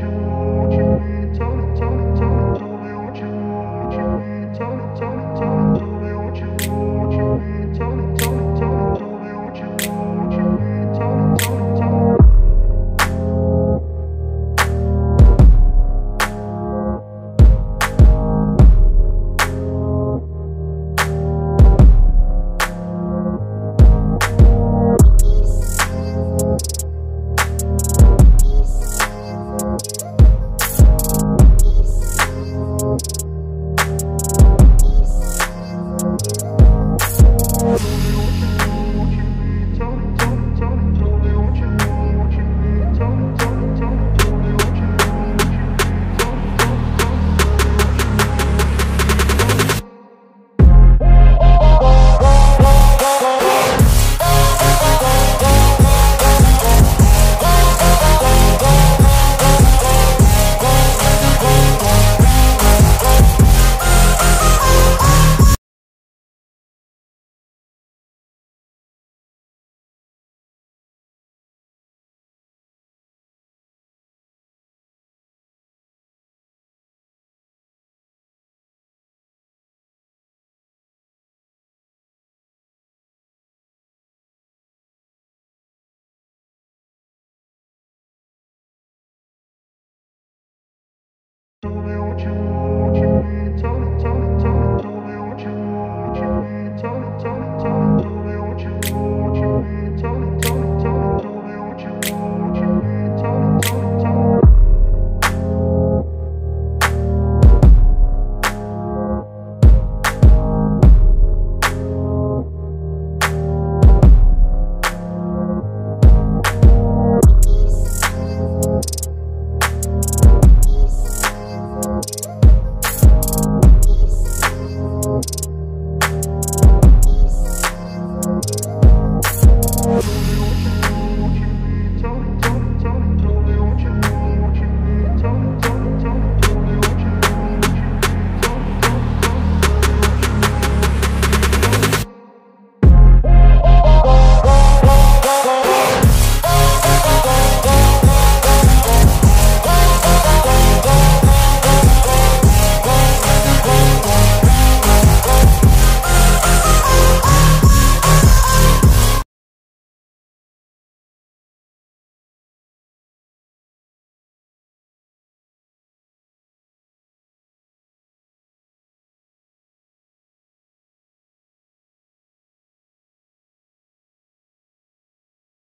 you.